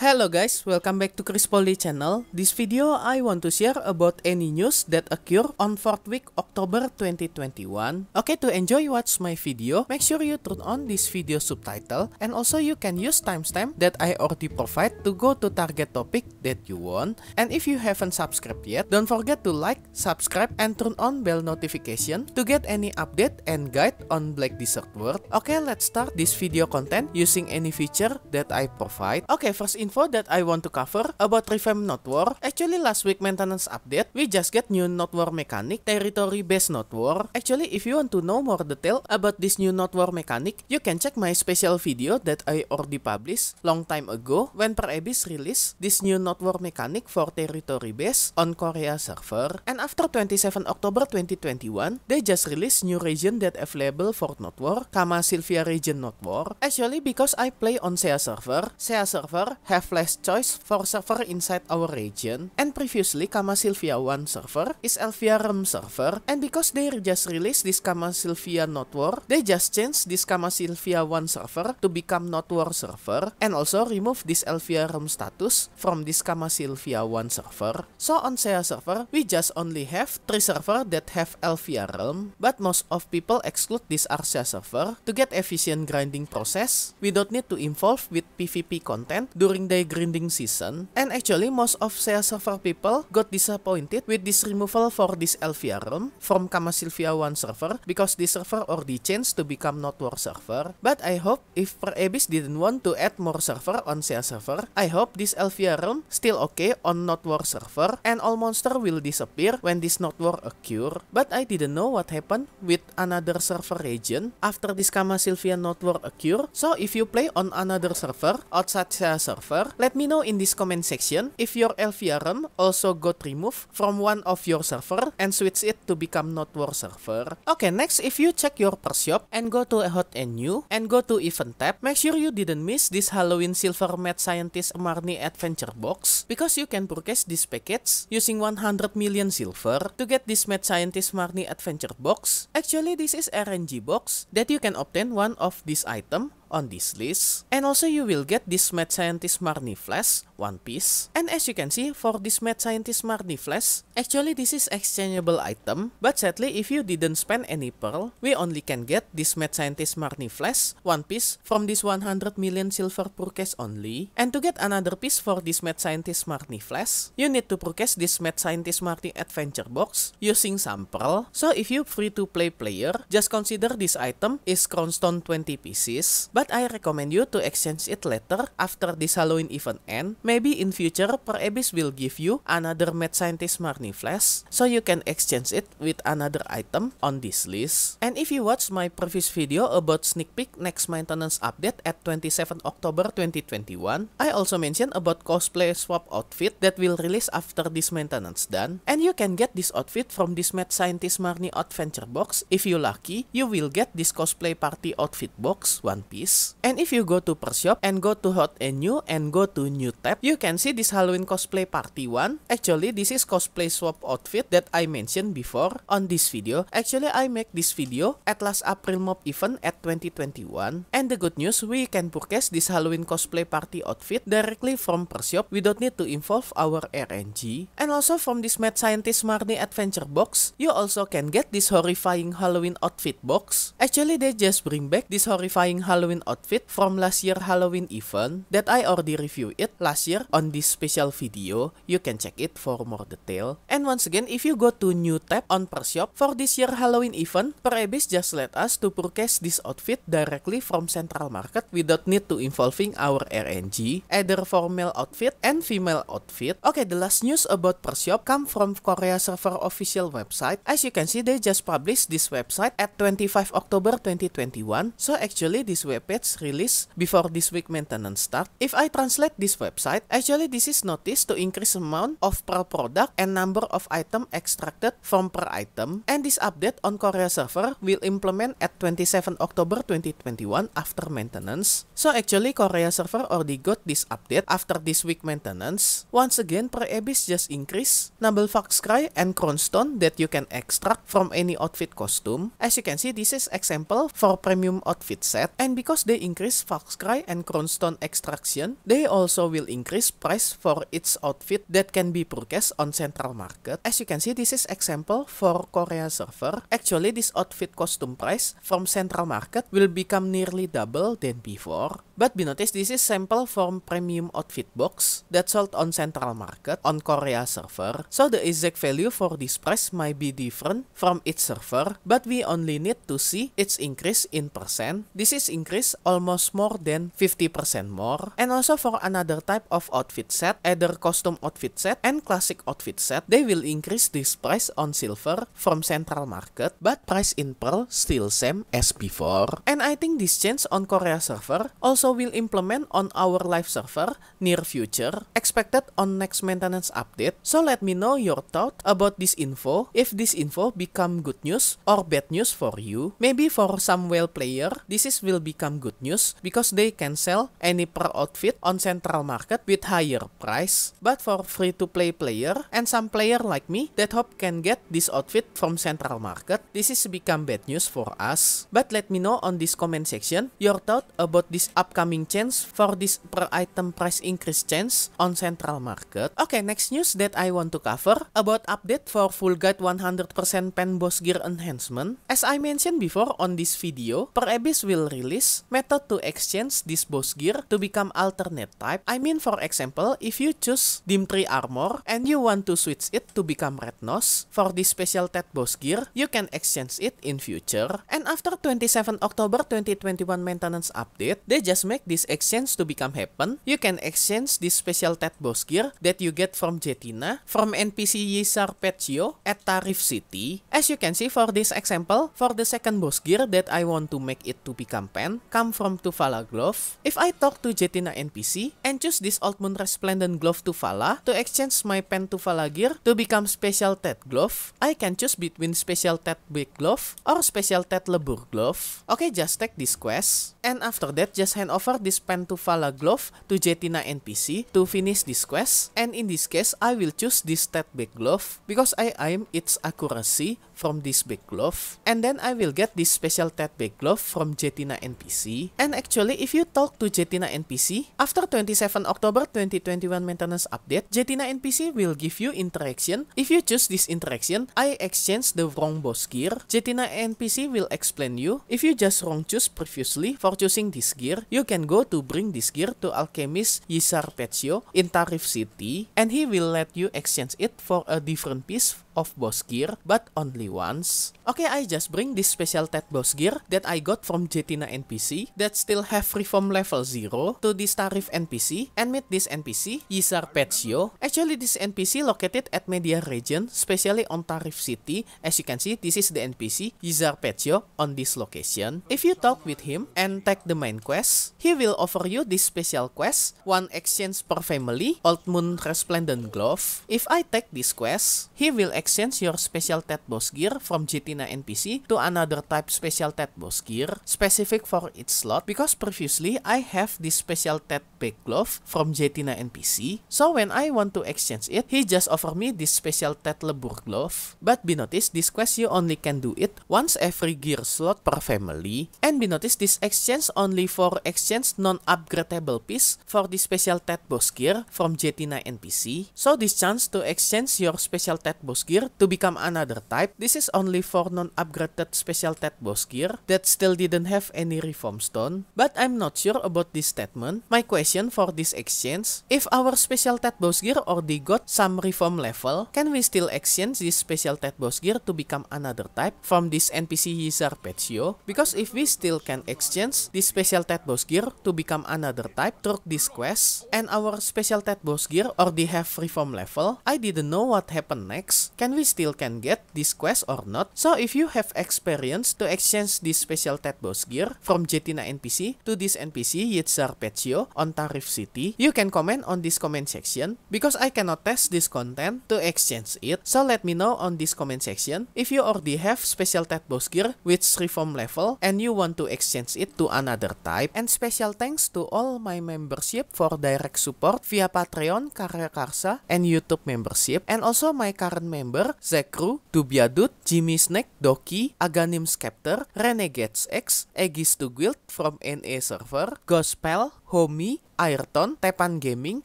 Hello guys, welcome back to Chris Poli channel. This video I want to share about any news that occur on 4th week October 2021. Okay, to enjoy watch my video, make sure you turn on this video subtitle and also you can use timestamp that I already provide to go to target topic that you want. And if you haven't subscribed yet, don't forget to like, subscribe and turn on bell notification to get any update and guide on Black Desert World. Okay, let's start this video content using any feature that I provide. Okay, first in info that I want to cover about revamp Node War. Actually last week maintenance update, we just get new Node War mechanic, territory based Node War. Actually if you want to know more detail about this new Node War mechanic, you can check my special video that I already published long time ago when Pearl Abyss released this new Node War mechanic for territory base on Korea server. And after 27 October 2021, they just released new region that available for Node War, Kamasylvia region Node War. Actually because I play on SEA server, SEA server have have less choice for server inside our region. And previously, Kamasylvia 1 server is Realm server. And because they just released this Kamasylvia Node War, they just changed this Kamasylvia 1 server to become Node War server. And also remove this Elvia status from this Kamasylvia 1 server. So on SEA server, we just only have 3 server that have Elvia But most of people exclude this Arsia server to get efficient grinding process. We don't need to involve with PvP content during day grinding season, and actually most of SEA server people got disappointed with this removal for this Elvia realm from Kamasylvia 1 server because this server already changed to become Node War server. But I hope if Pearl Abyss didn't want to add more server on SEA server, I hope this Elvia realm still okay on Node War server and all monster will disappear when this Node War occur. But I didn't know what happened with another server region after this Kamasylvia Node War occur. So if you play on another server outside SEA server, server, let me know in this comment section if your realm also got removed from one of your server and switch it to become Node War server. Okay, next if you check your per shop and go to a hot and new and go to event tab, make sure you didn't miss this Halloween Silver Mad Scientist Marni Adventure Box because you can purchase this package using 100 million silver to get this Mad Scientist Marni Adventure Box. Actually, this is RNG box that you can obtain one of this item on this list. And also you will get this Mad Scientist Marni Flask, one piece. And as you can see, for this Mad Scientist Marni Flask, actually this is exchangeable item. But sadly, if you didn't spend any pearl, we only can get this Mad Scientist Marni Flask, one piece, from this 100 million silver purchase only. And to get another piece for this Mad Scientist Marni Flask, you need to purchase this Mad Scientist Marni Adventure Box using some pearl. So if you free to play player, just consider this item is Cron Stone 20 pieces. But but I recommend you to exchange it later after this Halloween event end. Maybe in future Pearl Abyss will give you another Mad Scientist Marni Flask, so you can exchange it with another item on this list. And if you watch my previous video about sneak peek next maintenance update at 27 October 2021, I also mentioned about cosplay swap outfit that will release after this maintenance done. And you can get this outfit from this Mad Scientist Marni Adventure box. If you lucky, you will get this cosplay party outfit box, one piece and if you go to per shop and go to hot and new and go to new tab, you can see this Halloween cosplay party one. Actually, this is cosplay swap outfit that I mentioned before on this video. Actually, I make this video at last April mob event at 2021. And the good news, we can purchase this Halloween cosplay party outfit directly from per shop. We don't need to involve our RNG. And also from this Mad Scientist Marni Adventure box, you also can get this horrifying Halloween outfit box. Actually, they just bring back this horrifying Halloween Halloween outfit from last year Halloween event that I already reviewed it last year on this special video. You can check it for more detail. And once again, if you go to new tab on per shop for this year Halloween event, Pearl Abyss just let us to purchase this outfit directly from Central Market without need to involving our RNG, either for male outfit and female outfit. Okay, the last news about per shop come from Korea server official website. As you can see, they just published this website at 25 October 2021. So actually this web release before this week maintenance start. If I translate this website, actually this is notice to increase amount of per product and number of item extracted from per item. And this update on Korea server will implement at 27 October 2021 after maintenance. So actually Korea server already got this update after this week maintenance. Once again, Pearl Abyss just increase Noble Valk's Cry and Cron Stone that you can extract from any outfit costume. As you can see, this is example for premium outfit set. And because because they increase Valk's Cry and Cron Stone extraction, they also will increase price for its outfit that can be purchased on central market. As you can see, this is example for Korea server. Actually, this outfit costume price from central market will become nearly double than before. But be noticed, this is sample from premium outfit box that sold on central market on Korea server. So the exact value for this price might be different from each server, but we only need to see its increase in percent. This is increase almost more than 50% more. And also for another type of outfit set, either custom outfit set and classic outfit set, they will increase this price on silver from central market, but price in pearl still same as before. And I think this change on Korea server also will implement on our live server near future, expected on next maintenance update. So let me know your thought about this info, if this info become good news or bad news for you. Maybe for some whale player, this is will become good news because they can sell any per outfit on central market with higher price. But for free to play player and some player like me that hope can get this outfit from central market, this is become bad news for us. But let me know on this comment section your thought about this upcoming change for this per item price increase change on central market. Okay, next news that I want to cover about update for full guide 100% pen boss gear enhancement. As I mentioned before on this video, Pearl Abyss will release method to exchange this boss gear to become alternate type. I mean for example, if you choose Dim 3 armor and you want to switch it to become Red Nose for this special Tet boss gear, you can exchange it in future. And after 27 October 2021 maintenance update, they just make this exchange to become happen, you can exchange this special Tet boss gear that you get from Jetina from NPC Yisar Petio at Tarif City. As you can see for this example, for the second boss gear that I want to make it to become pen, come from Tuvala Glove. If I talk to Jetina NPC and choose this Old Moon Resplendent Glove Tuvala to exchange my pen Tuvala gear to become special Tet Glove, I can choose between special Tet Big Glove or special Tet Leebur Glove. Okay, just take this quest. And after that, just hand over this PEN Tuvala glove to Jetina NPC to finish this quest. And in this case, I will choose this Tet big glove because I aim its accuracy from this big glove. And then I will get this special Tet big glove from Jetina NPC. And actually, if you talk to Jetina NPC, after 27 October 2021 maintenance update, Jetina NPC will give you interaction. If you choose this interaction, I exchange the wrong boss gear. Jetina NPC will explain you. If you just wrong choose previously for choosing this gear, you can go to bring this gear to Alchemist Yisar Petsio in Tarif City and he will let you exchange it for a different piece of boss gear but only once. Okay, I just bring this special Tet boss gear that I got from Jetina NPC that still have reform level 0 to this Tarif NPC and meet this NPC, Yisar Petsio. Actually, this NPC located at Mediah region, especially on Tarif City. As you can see, this is the NPC, Yisar Petsio, on this location. If you talk with him and take the main quest, he will offer you this special quest, one exchange per family, Old Moon Resplendent Glove. If I take this quest, he will exchange your special Tet boss gear from Jetina NPC to another type special Tet boss gear, specific for its slot, because previously I have this special Tet big glove from Jetina NPC. So when I want to exchange it, he just offer me this special Tet Leebur glove. But be noticed, this quest you only can do it once every gear slot per family. And be noticed, this exchange only for exchange non-upgradable piece for the special Tet boss gear from Jetina NPC. So this chance to exchange your special Tet boss gear to become another type, this is only for non-upgraded special Tet boss gear that still didn't have any reform stone. But I'm not sure about this statement. My question for this exchange, if our special Tet boss gear already got some reform level, can we still exchange this special Tet boss gear to become another type from this NPC Yisar Petsio? Because if we still can exchange this special Tet boss gear to become another type through this quest, and our special Tet boss gear already have reform level, I didn't know what happened next. Can we still can get this quest or not? So if you have experience to exchange this special Tet boss gear from Jetina NPC to this NPC Yisar Petsio on Tarif City, you can comment on this comment section because I cannot test this content to exchange it. So let me know on this comment section if you already have special Tet boss gear with reform level and you want to exchange it to another type. And special thanks to all my membership for direct support via Patreon, Karya Karsa, and YouTube membership and also my current member Zekru, Dubiadut, Jimmy Snake, Doki, Aganim Scepter, Renegades X, Aegis to Guild from NA server, Gospel, Homie, Aeyrton, Tepan Gaming,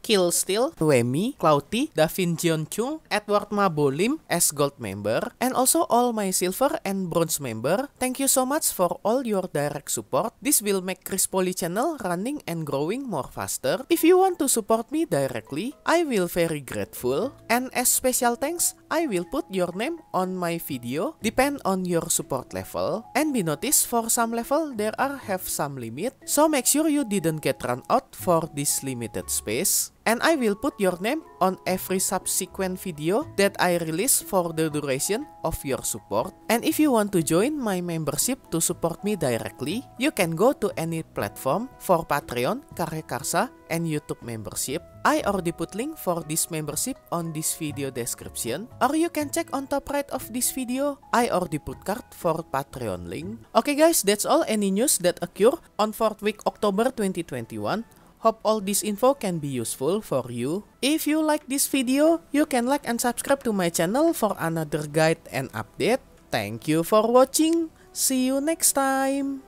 KiLLSTEAL, Wemi, Clouty, Davin Chung, Edward Mabolim as gold member, and also all my silver and bronze member. Thank you so much for all your direct support. This will make Chris Poli channel running and growing more faster. If you want to support me directly, I will very grateful. And as special thanks, I will put your name on my video, depend on your support level. And be noticed for some level there are have some limit, so make sure you didn't get run out for this limited space. And I will put your name on every subsequent video that I release for the duration of your support. And if you want to join my membership to support me directly, you can go to any platform for Patreon, Karya Karsa, and YouTube membership. I already put link for this membership on this video description or you can check on top right of this video. I already put card for Patreon link. Okay guys, that's all any news that occur on 4th week October 2021. Hope all this info can be useful for you. If you like this video, you can like and subscribe to my channel for another guide and update. Thank you for watching. See you next time.